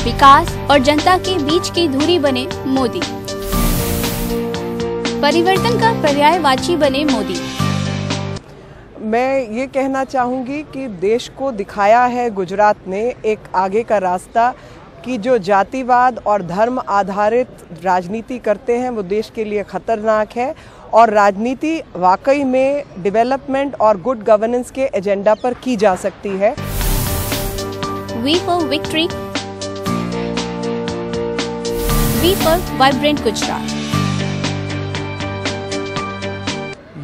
विकास और जनता के बीच की दूरी बने मोदी। परिवर्तन का पर्यायवाची बने मोदी। मैं ये कहना चाहूँगी कि देश को दिखाया है गुजरात ने एक आगे का रास्ता कि जो जातिवाद और धर्म आधारित राजनीति करते हैं वो देश के लिए खतरनाक है और राजनीति वाकई में डेवलपमेंट और गुड गवर्नेंस के एजेंडा पर की जा सकती है। V for victory V for vibrant Gujarat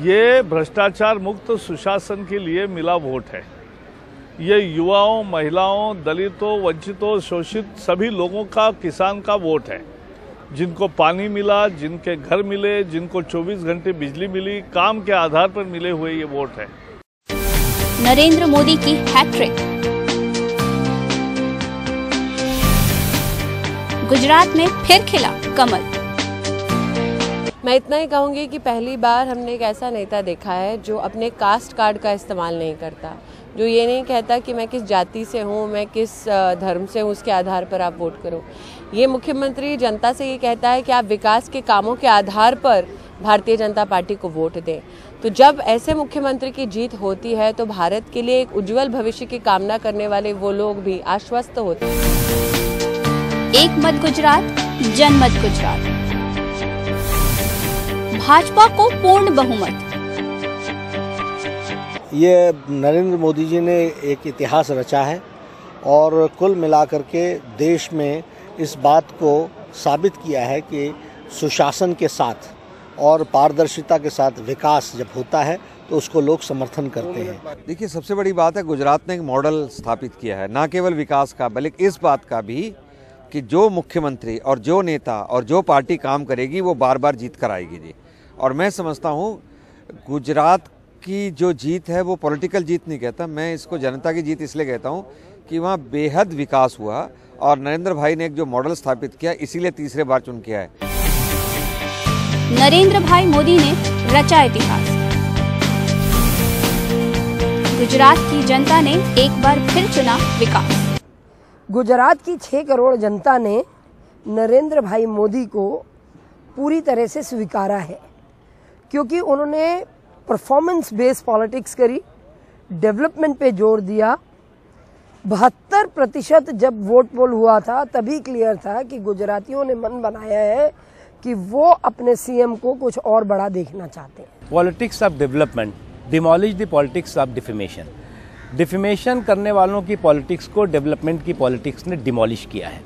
ये भ्रष्टाचार मुक्त सुशासन के लिए मिला वोट है। ये युवाओं महिलाओं दलितों वंचितों शोषित सभी लोगों का किसान का वोट है। जिनको पानी मिला जिनके घर मिले जिनको 24 घंटे बिजली मिली काम के आधार पर मिले हुए ये वोट है। नरेंद्र मोदी की हैट्रिक गुजरात में फिर खिला कमल। मैं इतना ही कहूँगी कि पहली बार हमने एक ऐसा नेता देखा है जो अपने कास्ट कार्ड का इस्तेमाल नहीं करता, जो ये नहीं कहता कि मैं किस जाति से हूँ, मैं किस धर्म से हूँ, उसके आधार पर आप वोट करो। ये मुख्यमंत्री जनता से ये कहता है कि आप विकास के कामों के आधार पर भारतीय जनता पार्टी को वोट दें। तो जब ऐसे मुख्यमंत्री की जीत होती है तो भारत के लिए एक उज्जवल भविष्य की कामना करने वाले वो लोग भी आश्वस्त होते हैं। एक मत गुजरात जनमत गुजरात। भाजपा को पूर्ण बहुमत। ये नरेंद्र मोदी जी ने एक इतिहास रचा है और कुल मिलाकर के देश में इस बात को साबित किया है कि सुशासन के साथ और पारदर्शिता के साथ विकास जब होता है तो उसको लोग समर्थन करते हैं। देखिए सबसे बड़ी बात है गुजरात ने एक मॉडल स्थापित किया है न केवल विकास का बल्कि इस बात का भी कि जो मुख्यमंत्री और जो नेता और जो पार्टी काम करेगी, वो बार बार जीत कर आएगी जी। और मैं समझता हूँ, गुजरात की जो जीत है, वो पॉलिटिकल जीत नहीं कहता। मैं इसको जनता की जीत इसलिए कहता हूँ कि वहाँ बेहद विकास हुआ और नरेंद्र भाई ने एक जो मॉडल स्थापित किया, इसीलिए तीसरे बार चुन किया है नरेंद्र भाई मोदी ने रचा इतिहास। गुजरात की जनता ने एक बार फिर चुना विकास। गुजरात की छह करोड़ जनता ने नरेंद्र भाई मोदी को पूरी तरह से स्वीकारा है, क्योंकि उन्होंने परफॉर्मेंस बेस्ड पॉलिटिक्स करी डेवलपमेंट पे ज़ोर दिया। बहत्तर प्रतिशत जब वोट पोल हुआ था, तभी क्लियर था कि गुजरातियों ने मन बनाया है कि वो अपने सीएम को कुछ और बड़ा देखना चाहते हैं। Politics of development demolish the politics of defamation defamation करने वालों की पॉलिटिक्स को डेवलपमेंट की पॉलिटिक्स ने डिमोलिश किया है।